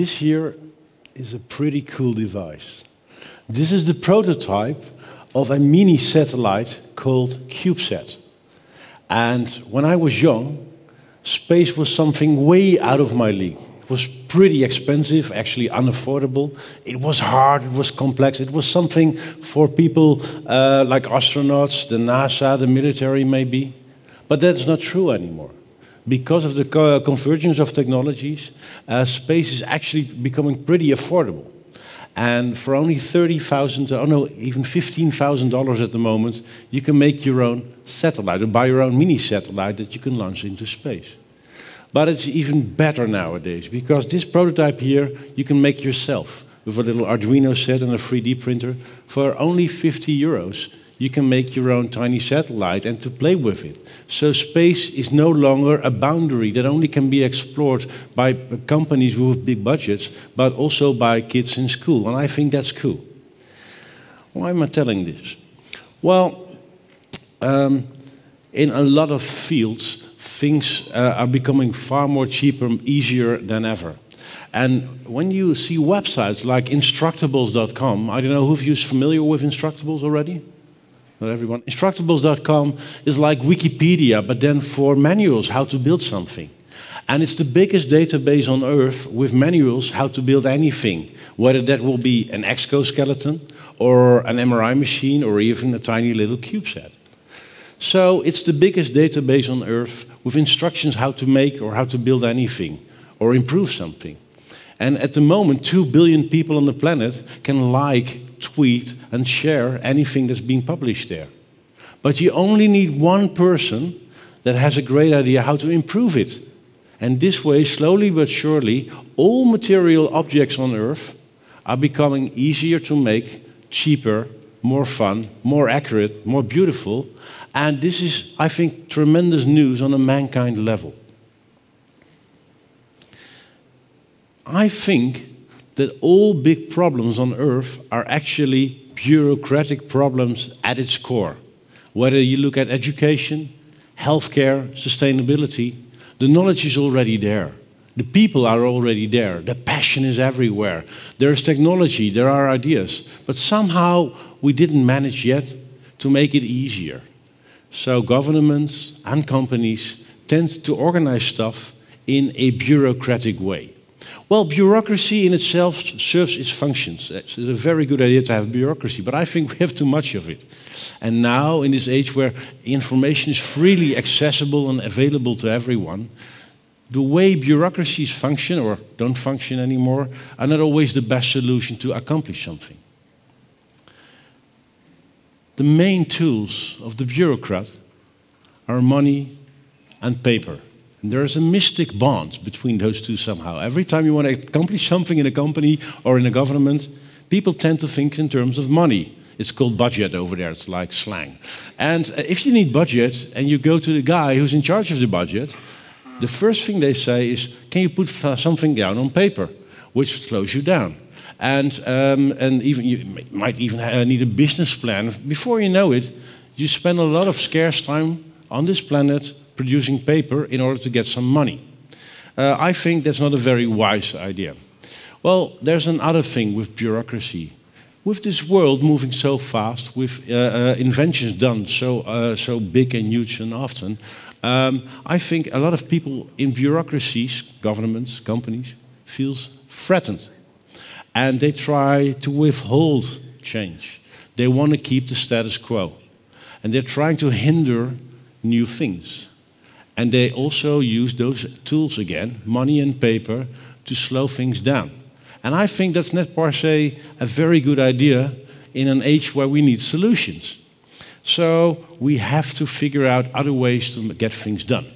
This here is a pretty cool device. This is the prototype of a mini satellite called CubeSat. And when I was young, space was something way out of my league. It was pretty expensive, actually unaffordable. It was hard, it was complex. It was something for people uh, like astronauts, the NASA, the military, maybe. But that's not true anymore. Because of the co convergence of technologies, uh, space is actually becoming pretty affordable. And for only $30,000, oh no, even $15,000 at the moment, you can make your own satellite or buy your own mini satellite that you can launch into space. But it's even better nowadays because this prototype here you can make yourself with a little Arduino set and a 3D printer for only 50 euros. You can make your own tiny satellite and to play with it. So space is no longer a boundary that only can be explored by companies with big budgets, but also by kids in school. And I think that's cool. Why am I telling this? Well, um, in a lot of fields, things uh, are becoming far more cheaper, easier than ever. And when you see websites like Instructables.com, I don't know who is familiar with Instructables already? Not everyone. Instructables.com is like Wikipedia, but then for manuals how to build something. And it's the biggest database on earth with manuals how to build anything, whether that will be an exoskeleton or an MRI machine or even a tiny little CubeSat. So it's the biggest database on earth with instructions how to make or how to build anything or improve something. And at the moment, 2 billion people on the planet can like, tweet, and share anything that's being published there. But you only need one person that has a great idea how to improve it. And this way, slowly but surely, all material objects on Earth are becoming easier to make, cheaper, more fun, more accurate, more beautiful, and this is, I think, tremendous news on a mankind level. I think that all big problems on earth are actually bureaucratic problems at its core. Whether you look at education, healthcare, sustainability, the knowledge is already there. The people are already there. The passion is everywhere. There is technology, there are ideas. But somehow we didn't manage yet to make it easier. So governments and companies tend to organize stuff in a bureaucratic way. Well, bureaucracy in itself serves its functions. It's a very good idea to have bureaucracy, but I think we have too much of it. And now, in this age where information is freely accessible and available to everyone, the way bureaucracies function or don't function anymore are not always the best solution to accomplish something the main tools of the bureaucrat are money and paper. And there's a mystic bond between those two somehow. Every time you want to accomplish something in a company or in a government, people tend to think in terms of money. It's called budget over there, it's like slang. And uh, if you need budget and you go to the guy who's in charge of the budget, the first thing they say is, Can you put something down on paper? Which slows you down and um, and even you might even uh, need a business plan. Before you know it, you spend a lot of scarce time on this planet producing paper in order to get some money. Uh, I think that's not a very wise idea. Well, there's another thing with bureaucracy. With this world moving so fast, with uh, uh inventions done so, uh, so big and huge and often, um, I think a lot of people in bureaucracies, governments, companies, feels threatened and they try to withhold change. They want to keep the status quo. And they're trying to hinder new things. And they also use those tools again, money and paper, to slow things down. And I think that's not per se a very good idea in an age where we need solutions. So we have to figure out other ways to get things done.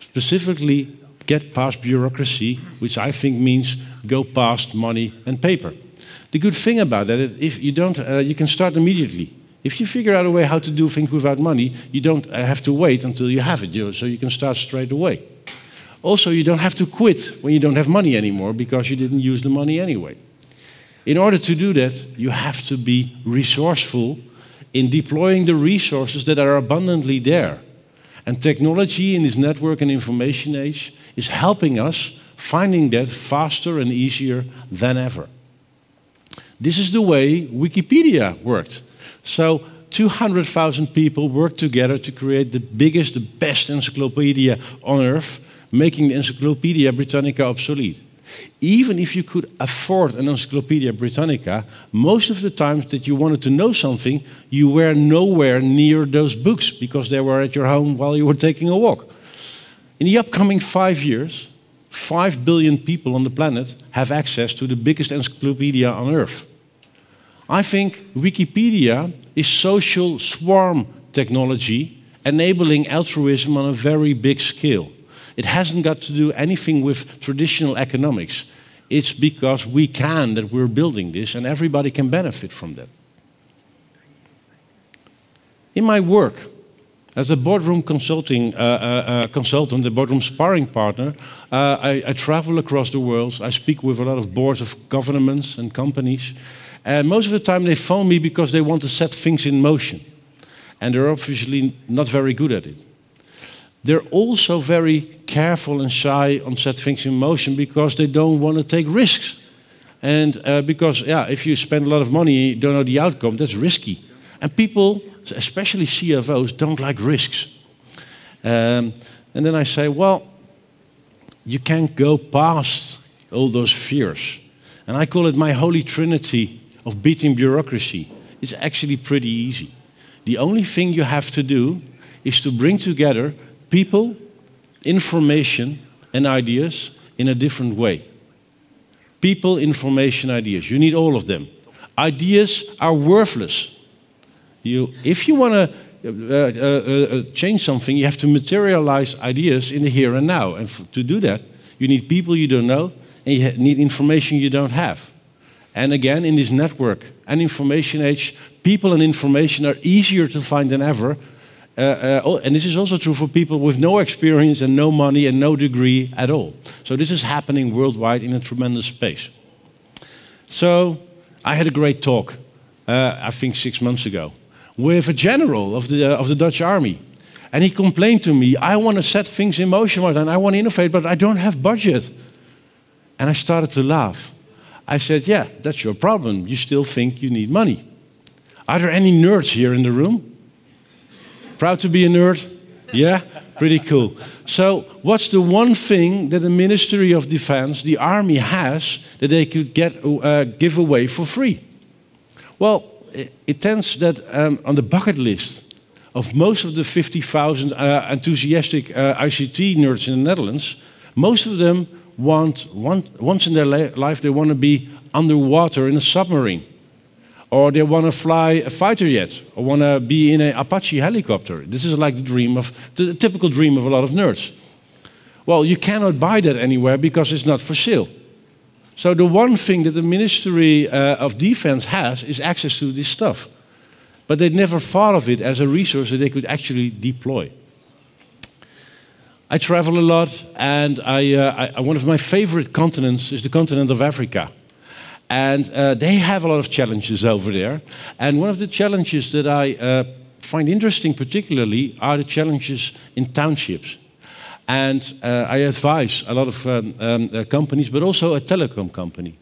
Specifically, get past bureaucracy, which I think means go past money and paper. The good thing about that is if you don't, uh, you can start immediately. If you figure out a way how to do things without money, you don't uh, have to wait until you have it, so you can start straight away. Also, you don't have to quit when you don't have money anymore because you didn't use the money anyway. In order to do that, you have to be resourceful in deploying the resources that are abundantly there. And technology in this network and information age is helping us finding that faster and easier than ever. This is the way Wikipedia worked. So 200,000 people worked together to create the biggest, the best encyclopedia on earth, making the Encyclopedia Britannica obsolete. Even if you could afford an Encyclopedia Britannica, most of the times that you wanted to know something, you were nowhere near those books because they were at your home while you were taking a walk. In the upcoming five years, five billion people on the planet have access to the biggest encyclopedia on earth. I think Wikipedia is social swarm technology enabling altruism on a very big scale. It hasn't got to do anything with traditional economics. It's because we can that we're building this and everybody can benefit from that. In my work as a boardroom consulting uh, uh, uh, consultant, a boardroom sparring partner, uh, I, I, travel across the world. I speak with a lot of boards of governments and companies. And most of the time they phone me because they want to set things in motion. And they're obviously not very good at it. They're also very careful and shy on set things in motion because they don't want to take risks. And uh, because, yeah, if you spend a lot of money, you don't know the outcome, that's risky. And people, especially CFOs, don't like risks. Um, and then I say, well, you can't go past all those fears. And I call it my holy trinity of beating bureaucracy. is actually pretty easy. The only thing you have to do is to bring together people, information, and ideas in a different way. People, information, ideas. You need all of them. Ideas are worthless. You, if you want to uh, uh, uh, change something, you have to materialize ideas in the here and now. And to do that, you need people you don't know, and you need information you don't have. And again, in this network and information age, people and information are easier to find than ever uh, uh, and this is also true for people with no experience and no money and no degree at all. So this is happening worldwide in a tremendous pace. So I had a great talk, uh, I think six months ago, with a general of the, of the Dutch army. And he complained to me, I want to set things in motion and I want to innovate, but I don't have budget. And I started to laugh. I said, Yeah, that's your problem. You still think you need money. Are there any nerds here in the room? Proud to be a nerd? Yeah? Pretty cool. So, what's the one thing that the Ministry of Defense, the Army, has that they could get, uh, give away for free? Well, it, it tends that um, on the bucket list of most of the 50,000 uh, enthusiastic uh, ICT nerds in the Netherlands, most of them want, want once in their life, they want to be underwater in a submarine or they want to fly a fighter jet, or want to be in an Apache helicopter. This is like the dream of the typical dream of a lot of nerds. Well, you cannot buy that anywhere because it's not for sale. So the one thing that the Ministry uh, of Defense has is access to this stuff. But they never thought of it as a resource that they could actually deploy. I travel a lot, and I, uh, I, one of my favorite continents is the continent of Africa. And uh, they have a lot of challenges over there. And one of the challenges that I uh, find interesting, particularly, are the challenges in townships. And uh, I advise a lot of um, um, uh, companies, but also a telecom company.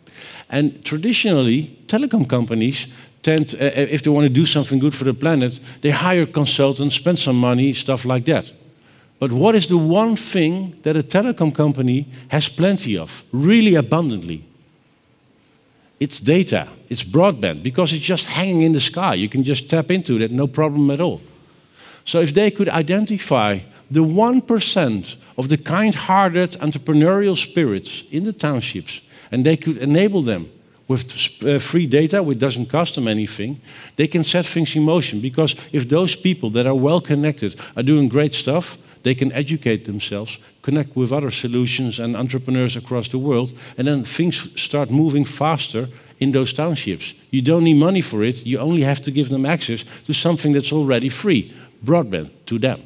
And traditionally, telecom companies tend, uh, if they want to do something good for the planet, they hire consultants, spend some money, stuff like that. But what is the one thing that a telecom company has plenty of, really abundantly? it's data, it's broadband, because it's just hanging in the sky. You can just tap into it, no problem at all. So if they could identify the 1% of the kind hearted entrepreneurial spirits in the townships, and they could enable them with uh, free data, which doesn't cost them anything, they can set things in motion. Because if those people that are well connected are doing great stuff, they can educate themselves, connect with other solutions and entrepreneurs across the world, and then things start moving faster in those townships. You don't need money for it, you only have to give them access to something that's already free broadband to them.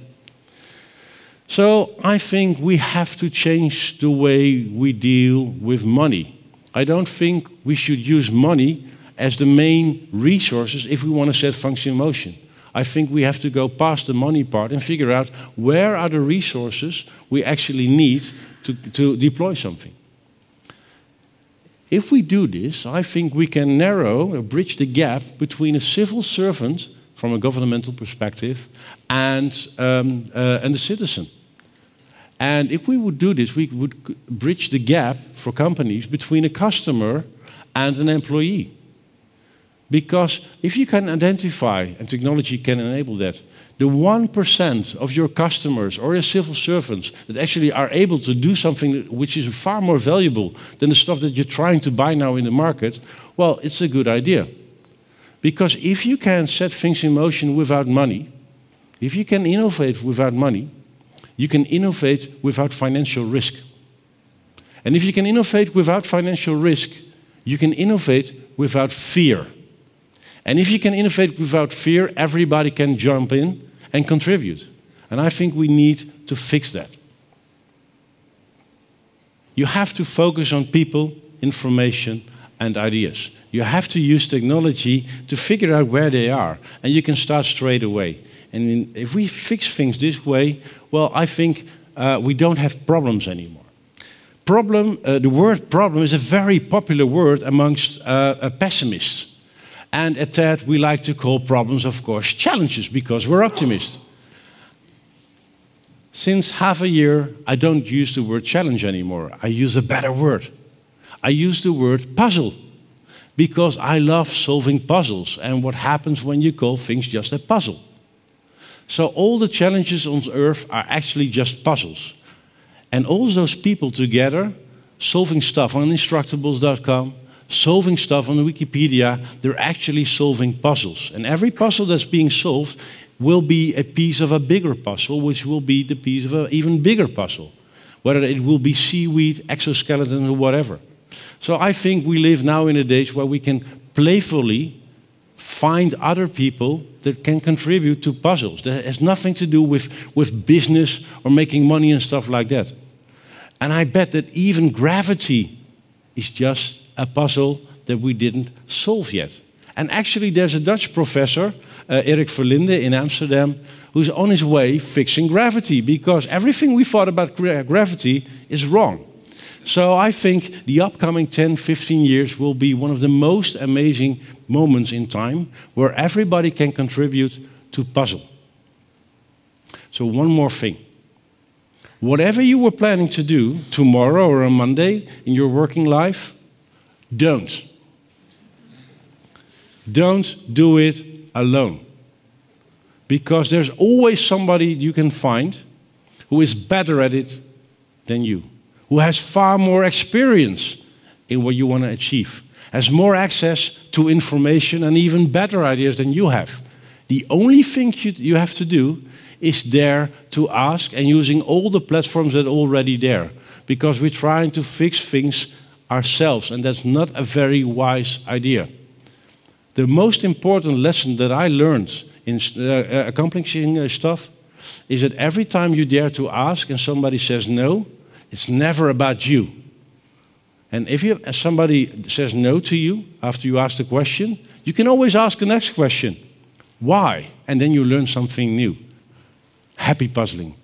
So I think we have to change the way we deal with money. I don't think we should use money as the main resources if we want to set function in motion. I think we have to go past the money part and figure out where are the resources we actually need to, to deploy something. If we do this, I think we can narrow or bridge the gap between a civil servant, from a governmental perspective, and, um, uh, and the citizen. And if we would do this, we would bridge the gap for companies between a customer and an employee. Because if you can identify, and technology can enable that, the 1% of your customers or your civil servants that actually are able to do something which is far more valuable than the stuff that you're trying to buy now in the market, well, it's a good idea. Because if you can set things in motion without money, if you can innovate without money, you can innovate without financial risk. And if you can innovate without financial risk, you can innovate without fear. And if you can innovate without fear, everybody can jump in and contribute. And I think we need to fix that. You have to focus on people, information, and ideas. You have to use technology to figure out where they are, and you can start straight away. And in, if we fix things this way, well, I think uh, we don't have problems anymore. Problem, uh, the word problem is a very popular word amongst uh, uh pessimists. And at TED, we like to call problems, of course, challenges because we're optimists. Since half a year, I don't use the word challenge anymore. I use a better word. I use the word puzzle because I love solving puzzles and what happens when you call things just a puzzle. So all the challenges on earth are actually just puzzles. And all those people together, solving stuff on instructables.com, solving stuff on Wikipedia, they're actually solving puzzles. And every puzzle that's being solved will be a piece of a bigger puzzle, which will be the piece of an even bigger puzzle. Whether it will be seaweed, exoskeleton, or whatever. So I think we live now in a days where we can playfully find other people that can contribute to puzzles. That has nothing to do with, with business or making money and stuff like that. And I bet that even gravity is just a puzzle that we didn't solve yet. And actually, there's a Dutch professor, uh, Erik Verlinde in Amsterdam, who's on his way fixing gravity because everything we thought about gra gravity is wrong. So I think the upcoming 10, 15 years will be one of the most amazing moments in time where everybody can contribute to puzzle. So one more thing. Whatever you were planning to do tomorrow or on Monday in your working life, don't. Don't do it alone. Because there's always somebody you can find who is better at it than you who has far more experience in what you want to achieve, has more access to information and even better ideas than you have. The only thing you, you have to do is dare to ask and using all the platforms that are already there. Because we're trying to fix things ourselves, and that's not a very wise idea. The most important lesson that I learned in uh, accomplishing uh, stuff is that every time you dare to ask and somebody says no, it's never about you. And if you, somebody says no to you after you ask the question, you can always ask the next question. Why? And then you learn something new. Happy puzzling.